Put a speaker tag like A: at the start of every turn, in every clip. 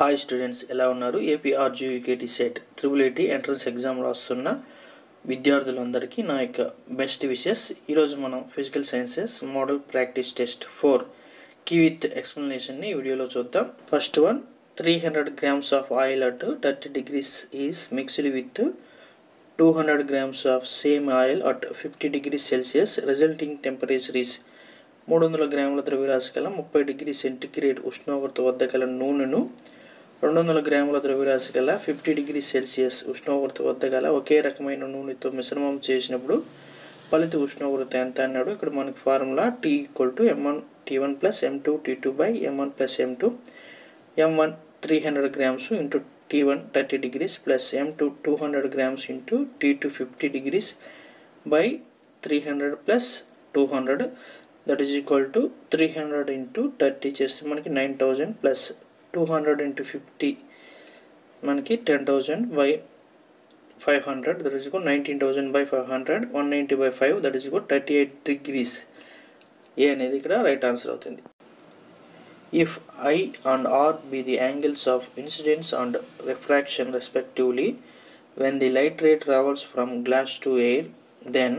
A: Hi students ఎలా ఉన్నారు? APRGUKT CET triple IT entrance exam రాస్తున్న విద్యార్థులందరికీ నా యొక్క బెస్ట్ విషెస్ ఈరోజు మనం physical sciences model practice test four key with ఎక్స్ప్లెనేషన్ని ఈ వీడియోలో చూద్దాం. First one three hundred grams of oil at thirty degrees is mixed with two hundred grams of same oil at fifty degree celsius resulting temperature is మూడు వందల గ్రాముల ద్రవ్యరాశి గల ముప్పై degree centigrade ఉష్ణోగ్రత వద్ద గల నూనెను రెండు వందల గ్రాముల ద్రవ్యరాశి గల ఫిఫ్టీ డిగ్రీ సెల్సియస్ ఉష్ణోగ్రత వద్ద గల ఒకే రకమైన నూనెతో మిశ్రమం చేసినప్పుడు ఫలిత ఉష్ణోగ్రత ఎంత అన్నాడు. ఇక్కడ మనకి formula T equal to M one T one plus M two T two by M one plus M two M one three hundred grams into T one thirty degrees plus M two two hundred grams into T two fifty degrees by three hundred plus two hundred that is equal to three hundred into thirty చేస్తే మనకి nine thousand plus two hundred into fifty మనకి ten thousand by five hundred that is go nineteen thousand by five hundred one ninety by five that is go thirty eight degrees A అనేది ఇక్కడ right answer అవుతుంది. If I and R be the angles of incidents and refraction respectively when the light ray travels from glass to air then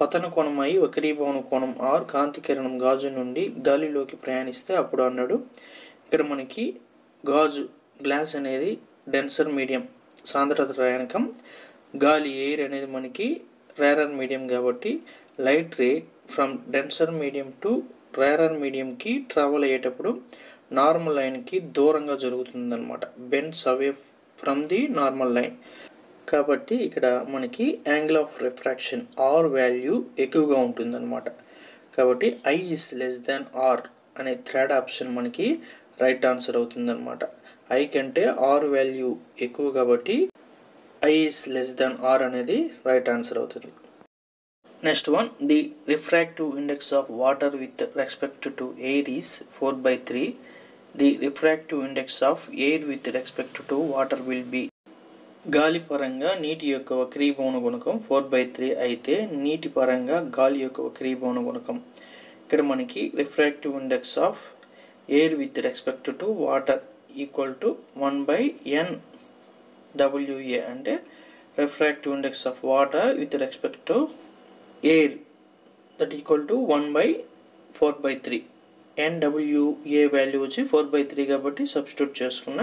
A: పతన కోణం అయి వక్రీభవన కోణం are కాంతి కిరణం గాజు నుండి గాలిలోకి ప్రయాణిస్తే అప్పుడు అన్నాడు ఇక్కడ మనకి గాజు గ్లాస్ అనేది డెన్సర్ మీడియం సాంద్రత ప్రయాణకం గాలి ఎయిర్ అనేది మనకి రేరర్ మీడియం కాబట్టి light ray from denser medium to rarer మీడియంకి travel అయ్యేటప్పుడు నార్మల్ లైన్కి దూరంగా జరుగుతుందన్నమాట. Bends away from the normal line. కాబట్టి ఇక్కడ మనకి angle of refraction R value ఎక్కువగా ఉంటుందన్నమాట. కాబట్టి I is less than R అనే థర్డ్ ఆప్షన్ మనకి రైట్ ఆన్సర్ అవుతుందన్నమాట. ఐ కంటే ఆర్ వాల్యూ ఎక్కువ కాబట్టి I is less than R అనేది రైట్ ఆన్సర్ అవుతుంది. Next one the refractive index of water with respect to air is four by three the refractive index of air with respect to water will be గాలి పరంగా నీటి యొక్క వక్రీభవన గుణకం four by three అయితే నీటి పరంగా గాలి యొక్క వక్రీభవన గుణకం. ఇక్కడ మనకి refractive index of air with respect to water equal to one by N WA అంటే refractive index of water with respect to air that equal to one by four by three NWA value వచ్చి four by three కాబట్టి substitute చేసుకున్న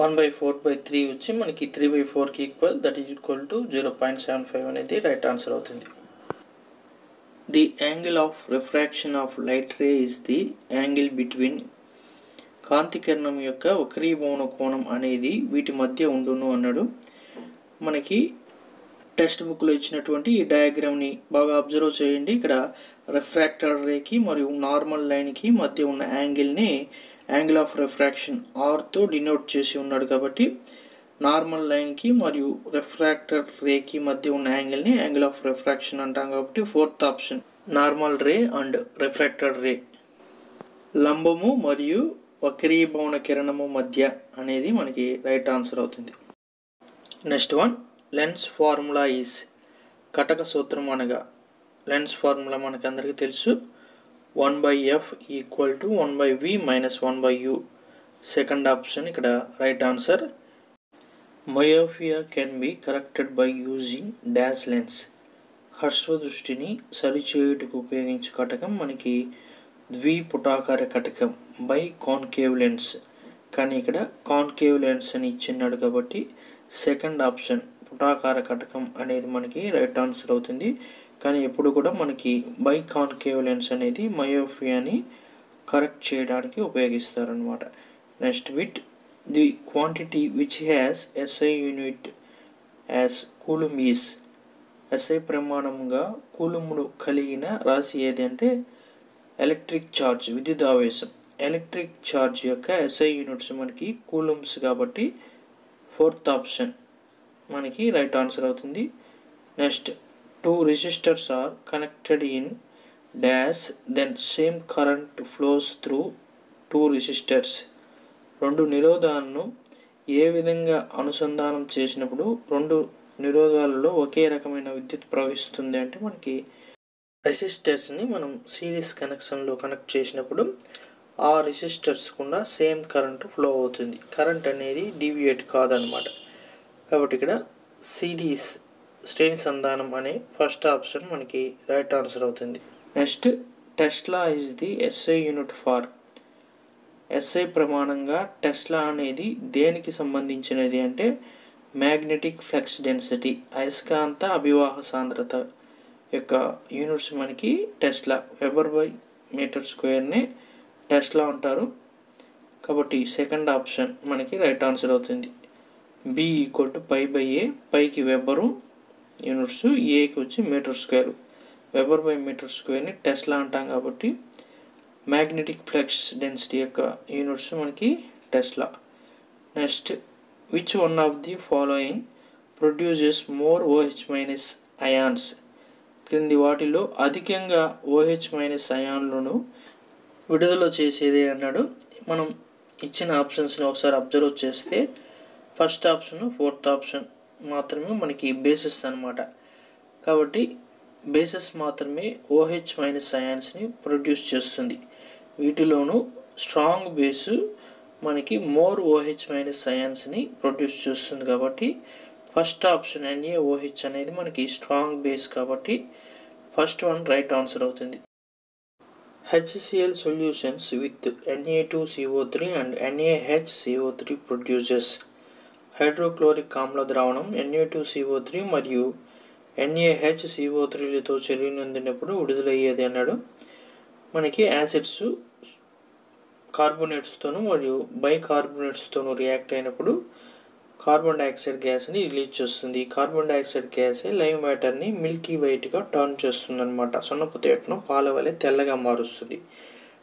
A: one by four by three వచ్చి మనకి three by ఫోర్కి equal that equal to zero point seven five అనేది right answer అవుతుంది. The angle of refraction of light ray is the angle between కాంతి కిరణం యొక్క వక్రీభవన కోణం అనేది వీటి మధ్య ఉండును అన్నాడు. మనకి టెక్స్ట్ బుక్లో ఇచ్చినటువంటి ఈ డయాగ్రామ్ని బాగా అబ్జర్వ్ చేయండి. ఇక్కడ రిఫ్రాక్టర్ రేకి మరియు నార్మల్ లైన్కి మధ్య ఉన్న యాంగిల్ని యాంగిల్ ఆఫ్ రిఫ్రాక్షన్ ఆర్తో డినోట్ చేసి ఉన్నాడు కాబట్టి నార్మల్ లైన్కి మరియు రిఫ్రాక్టర్ రేకి మధ్య ఉన్న యాంగిల్ని యాంగిల్ ఆఫ్ రిఫ్రాక్షన్ అంటాం కాబట్టి fourth option normal ray and refractor ray. లంబము మరియు వక్రీభవన కిరణము మధ్య అనేది మనకి రైట్ ఆన్సర్ అవుతుంది. Next one lens formula is కటక సూత్రం అనగా లెన్స్ ఫార్ములా మనకి అందరికీ తెలుసు. One by F equal to one by V minus one by U. Second option ఇక్కడ right answer myopia can be corrected by using dash lens హర్స్వ దృష్టిని సరిచేయుటకు ఉపయోగించే కటకం మనకి ద్విపుటాకార కటకం బై కాన్కేవ్ లెన్స్ కానీ ఇక్కడ కాన్కేవ్ లెన్స్ అని ఇచ్చిన్నాడు కాబట్టి సెకండ్ ఆప్షన్ పుటాకార కటకం అనేది మనకి రైట్ ఆన్సర్ అవుతుంది. కానీ ఎప్పుడు కూడా మనకి బై కాన్కేవ్ లెన్స్ అనేది మయోఫియాని కరెక్ట్ చేయడానికి ఉపయోగిస్తారనమాట next what the quantity which has SI unit as is SI ప్రమాణంగా కూలుమును కలిగిన రాశి ఏది అంటే ఎలక్ట్రిక్ ఛార్జ్ విద్యుత్ ఆవేశం. ఎలక్ట్రిక్ ఛార్జ్ యొక్క ఎస్ఐ యూనిట్స్ మనకి కూలుమ్స్ కాబట్టి ఫోర్త్ ఆప్షన్ మనకి రైట్ ఆన్సర్ అవుతుంది. Next two resistors are connected in dash then same current flows through two resistors రెండు నిరోధాలను ఏ విధంగా అనుసంధానం చేసినప్పుడు రెండు నిరోధాలలో ఒకే రకమైన విద్యుత్ ప్రవహిస్తుంది అంటే మనకి రెసిస్టర్స్ని మనం సిరీస్ కనెక్షన్లో కనెక్ట్ చేసినప్పుడు ఆ రెసిస్టర్స్ కూడా సేమ్ కరెంట్ ఫ్లో అవుతుంది. కరెంట్ అనేది డీవియేట్ కాదనమాట. కాబట్టి ఇక్కడ సిరీస్ శ్రేణి సంధానం అనే ఫస్ట్ ఆప్షన్ మనకి రైట్ ఆన్సర్ అవుతుంది. Next Tesla is the SI unit for SI ప్రమాణంగా టెస్లా అనేది దేనికి సంబంధించినది అంటే మ్యాగ్నెటిక్ ఫ్లక్స్ డెన్సిటీ అయస్కాంత అభివాహ సాంద్రత యొక్క యూనిట్స్ మనకి టెస్లా వెబర్ బై మీటర్ స్క్వేర్ని టెస్లా అంటారు. కాబట్టి సెకండ్ ఆప్షన్ మనకి రైట్ ఆన్సర్ అవుతుంది. B equal to pi by A పైకి వెబరు యూనిట్స్ ఏకి వచ్చి metre square weber by metre స్క్వేర్ని tesla అంటాం కాబట్టి మ్యాగ్నెటిక్ ఫ్లక్స్ డెన్సిటీ యొక్క యూనిట్స్ మనకి tesla. Next which one of the following produces more OH minus ions క్రింది వాటిలో అధికంగా ఓహెచ్ మైనస్ అయాన్లను విడుదల చేసేది అన్నాడు. మనం ఇచ్చిన ఆప్షన్స్ని ఒకసారి అబ్జర్వ్ చేస్తే ఫస్ట్ ఆప్షన్ ఫోర్త్ ఆప్షన్ మాత్రమే మనకి బేసిస్ అనమాట కాబట్టి బేసిస్ మాత్రమే ఓహెచ్ మైనస్ అయాన్స్ని ప్రొడ్యూస్ చేస్తుంది. వీటిలోనూ స్ట్రాంగ్ బేసు మనకి మోర్ ఓహెచ్ మైనస్ అయాన్స్ని ప్రొడ్యూస్ చేస్తుంది కాబట్టి ఫస్ట్ ఆప్షన్ ఎన్ఏఓహెచ్ అనేది మనకి స్ట్రాంగ్ బేస్ కాబట్టి ఫస్ట్ వన్ రైట్ ఆన్సర్ అవుతుంది. HCl solutions with Na2CO3 and NaHCO3 produces hydrochloric ఆమ్ల ద్రావణం Na2CO3 మరియు NaHCO3లతో చర్య నొందినప్పుడు విడుదలయ్యేది అన్నాడు. మనకి యాసిడ్స్ కార్బోనేట్స్తోనూ మరియు బైకార్బోనేట్స్తోనూ రియాక్ట్ అయినప్పుడు కార్బన్ డైఆక్సైడ్ గ్యాస్ని రిలీజ్ చేస్తుంది. కార్బన్ డైఆక్సైడ్ గ్యాసే లైవ్ మ్యాటర్ని మిల్కీ వైట్గా టర్న్ చేస్తుంది అనమాట సున్నపు తేటను పాల వలె తెల్లగా మారుస్తుంది.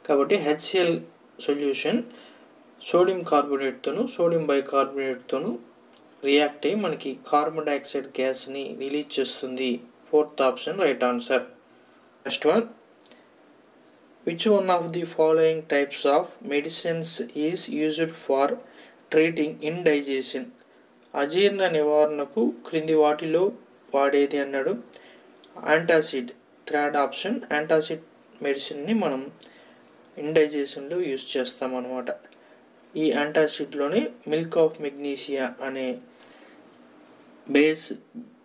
A: కాబట్టి హెచ్సిఎల్ సొల్యూషన్ సోడియం కార్బోనేట్తోను సోడియం బైకార్బోనేట్తోను రియాక్ట్ అయ్యి మనకి కార్బన్ డైఆక్సైడ్ గ్యాస్ని రిలీజ్ చేస్తుంది. Fourth option right answer next one which one of the following types of medicines is used for treating indigestion అజీర్ణ నివారణకు క్రింది వాటిలో వాడేది అన్నాడు. యాంటాసిడ్ థర్డ్ ఆప్షన్ యాంటాసిడ్ మెడిసిన్ని మనం ఇండైజేషన్లో యూజ్ చేస్తామన్నమాట. ఈ యాంటాసిడ్లోనే మిల్క్ ఆఫ్ మెగ్నీషియా అనే బేస్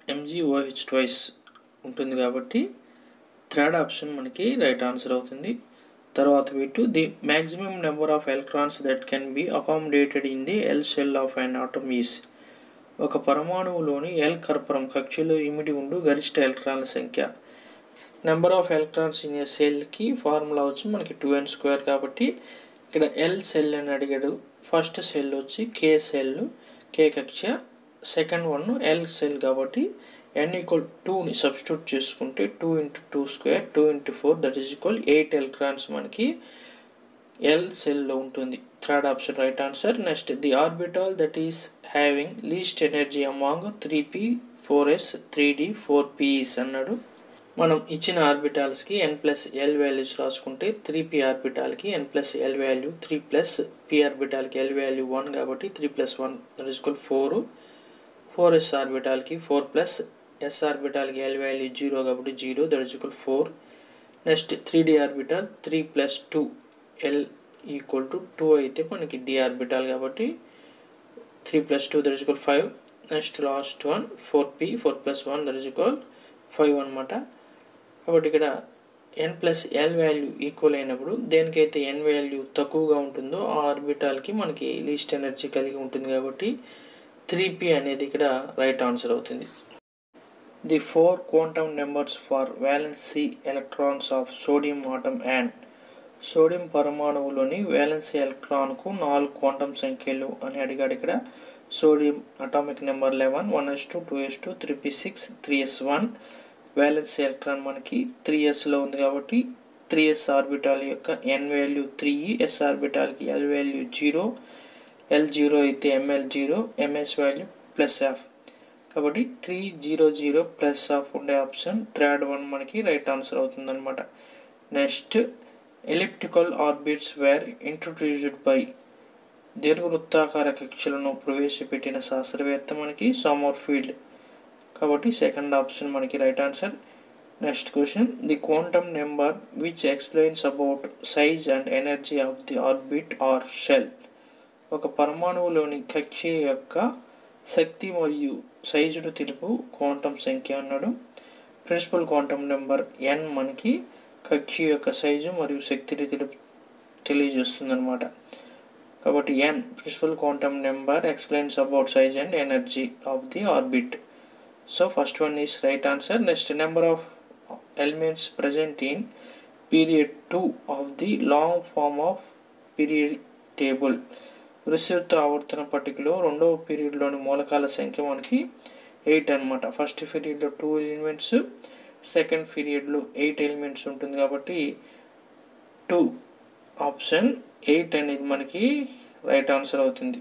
A: ఎంజీఓహెచ్ ట్వైస్ ఉంటుంది కాబట్టి థర్డ్ ఆప్షన్ మనకి రైట్ ఆన్సర్ అవుతుంది. తర్వాత వీటు the maximum number of electrons that can be accommodated in the L shell of an is ఒక పరమాణువులోని ఎల్ కర్పరం కక్షలో ఇమిడి ఉండు గరిష్ట ఎలక్ట్రాన్ల సంఖ్య. Number of electrons in a సెల్కి formula వచ్చి మనకి టూ ఎన్ స్క్వేర్ కాబట్టి ఇక్కడ ఎల్ సెల్ అని అడిగాడు. ఫస్ట్ సెల్ వచ్చి కే సెల్ కే కక్ష. సెకండ్ వన్ ఎల్ సెల్ కాబట్టి ఎన్ ఈక్వల్ టూని సబ్స్టిట్యూట్ చేసుకుంటే two into two square two into four that is equal eight electrons మనకి ఎల్ సెల్లో ఉంటుంది. Third option right answer next the orbital that is having least energy among three P four S three D four P is అన్నాడు. మనం ఇచ్చిన ఆర్బిటాల్స్కి N plus L values రాసుకుంటే three P ఆర్బిటాల్కి N plus L value three plus P ఆర్బిటాల్కి L value one కాబట్టి three plus one that is equal four four S ఆర్బిటాల్కి four plus S ఆర్బిటాల్కి L value zero కాబట్టి zero that is equal four next three D orbital three plus two L equal to two అయితే మనకి D orbital కాబట్టి three plus two that is equal five next last one four P four plus one that is equal five అనమాట కాబట్టి ఇక్కడ N plus L value equal అయినప్పుడు దేనికైతే ఎన్ value తక్కువగా ఉంటుందో ఆ ఆర్బిటాల్కి మనకి లీస్ట్ ఎనర్జీ కలిగి ఉంటుంది కాబట్టి త్రీ పీ అనేది ఇక్కడ రైట్ ఆన్సర్ అవుతుంది. The four quantum numbers for valency electrons of sodium atom and sodium పరమాణువులోని valency ఎలక్ట్రాన్కు నాలుగు క్వాంటమ్ సంఖ్యలు అని అడిగాడు ఇక్కడ. Sodium atomic number eleven one S two two S two three P six three S one valency electron మనకి three ఎస్లో ఉంది కాబట్టి త్రీ ఎస్ ఆర్బిటాల్ యొక్క N value three S ఆర్బిటాల్కి L value zero L zero అయితే ML zero MS value plus half కాబట్టి three zero zero plus half ఉండే option third one మనకి right answer అవుతుందన్నమాట. Next elliptical orbits were introduced by దీర్ఘవృత్తాకార కక్షలను ప్రవేశపెట్టిన శాస్త్రవేత్త మనకి Sommerfeld కాబట్టి సెకండ్ ఆప్షన్ మనకి right answer next question the quantum number which explains about size and energy of the orbit or shell ఒక పరమాణువులోని కక్ష యొక్క శక్తి మరియు సైజుడు తెలుపు క్వాంటం సంఖ్య అన్నాడు. ప్రిన్సిపల్ క్వాంటమ్ నెంబర్ ఎన్ మనకి కక్షి యొక్క సైజు మరియు శక్తిని తెలుపు తెలియజేస్తుంది అనమాట కాబట్టి N principal quantum number explains about size and energy of the orbit. So first one is right answer. Next number of elements present in period two of the long form of period table. విస్తృత ఆవర్తన పట్టికలో రెండవ పీరియడ్లోని మూలకాల సంఖ్య మనకి eight అనమాట first పీరియడ్లో two elements second పీరియడ్లో ఎయిట్ ఎలిమెంట్స్ ఉంటుంది కాబట్టి టూ ఆప్షన్ ఎయిట్ అనేది మనకి రైట్ ఆన్సర్ అవుతుంది.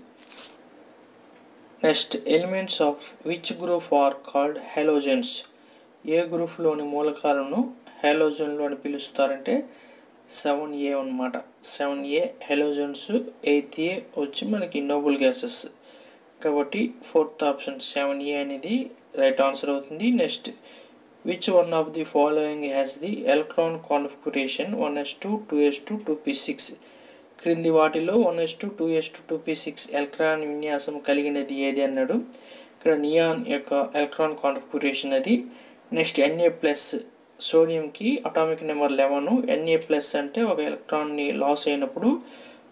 A: Next elements of which group are called halogens? ఏ గ్రూప్లోని మూలకాలను హెలోజన్లు అని పిలుస్తారంటే సెవెన్ ఏ అనమాట సెవెన్ ఏ హెలోజన్స్ ఎయిత్ ఏ వచ్చి మనకి నోబుల్ గ్యాసెస్. కాబట్టి ఫోర్త్ ఆప్షన్ సెవెన్ ఏ అనేది రైట్ ఆన్సర్ అవుతుంది. Next which one of the following has the electron configuration one S two two S two two P six. క్రింది వాటిలో one S two two S two two P six electron విన్యాసం కలిగినది ఏది అన్నాడు. ఇక్కడ neon యొక్క electron configuration అది. Next ఎన్ఏ plus సోడియంకి atomic number eleven Na plus అంటే ఒక ఎలక్ట్రాన్ని లాస్ అయినప్పుడు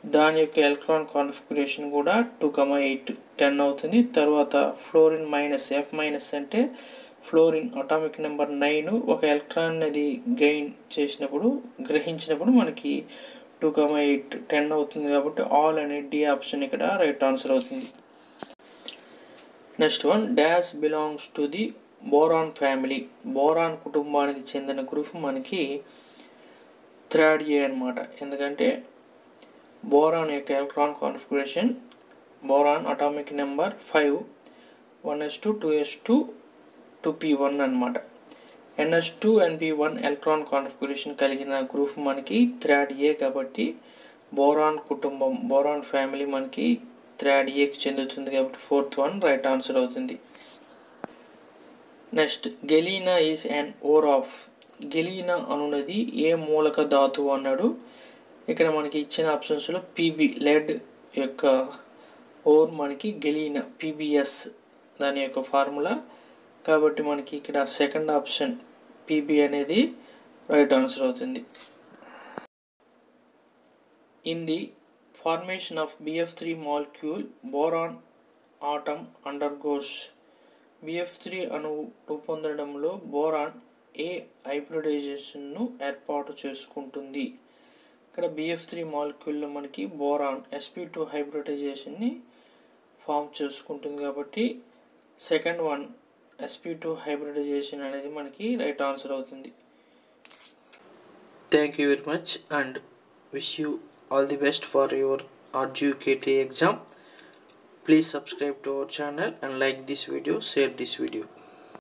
A: దాని యొక్క ఎలక్ట్రాన్ కాన్ఫిగరేషన్ కూడా టూ కమా ఎయిట్ టెన్ అవుతుంది. తర్వాత ఫ్లోరిన్ మైనస్ ఎఫ్ మైనస్ అంటే ఫ్లోరిన్ అటామిక్ నెంబర్ నైన్ ఒక ఎలక్ట్రాన్ అది గెయిన్ చేసినప్పుడు గ్రహించినప్పుడు మనకి టూ కమా ఎయిట్ టెన్ అవుతుంది కాబట్టి ఆల్ అనే డి ఆప్షన్ ఇక్కడ రైట్ ఆన్సర్ అవుతుంది. Next one dash belongs to the boron family boron కుటుంబానికి చెందిన గ్రూప్ మనకి థర్డ్ ఏ అనమాట ఎందుకంటే బోరాన్ యొక్క electron configuration boron atomic number five one S two two S two two P one అనమాట N S two N P one electron configuration కలిగిన group మనకి third A కాబట్టి బోరాన్ కుటుంబం బోరాన్ ఫ్యామిలీ మనకి thread ఏకి చెందుతుంది కాబట్టి ఫోర్త్ వన్ రైట్ ఆన్సర్ అవుతుంది. Next galena is and ore of galena అనున్నది ఏ మూలక ధాతువు అన్నాడు. ఇక్కడ మనకి ఇచ్చిన ఆప్షన్స్లో పీబీ లెడ్ యొక్క ఓర్ మనకి గెలీనా పీబీఎస్ దాని యొక్క ఫార్ములా కాబట్టి మనకి ఇక్కడ సెకండ్ ఆప్షన్ పీబీ అనేది రైట్ ఆన్సర్ అవుతుంది. In the formation of BF three molecule boron atom undergoes BF three అణువు రూపొందడంలో బోరాన్ ఏ హైబ్రిడైజేషన్ను ఏర్పాటు చేసుకుంటుంది. ఇక్కడ బిఎఫ్ త్రీ మాలిక్యూల్లో మనకి బోరాన్ ఎస్పీ టూ హైబ్రిడైజేషన్ని ఫామ్ చేసుకుంటుంది కాబట్టి second one SP two hybridisation అనేది మనకి రైట్ ఆన్సర్ అవుతుంది. Thank you very much and wish you all the best for your RGUKT exam please subscribe to our channel and like this video share this video.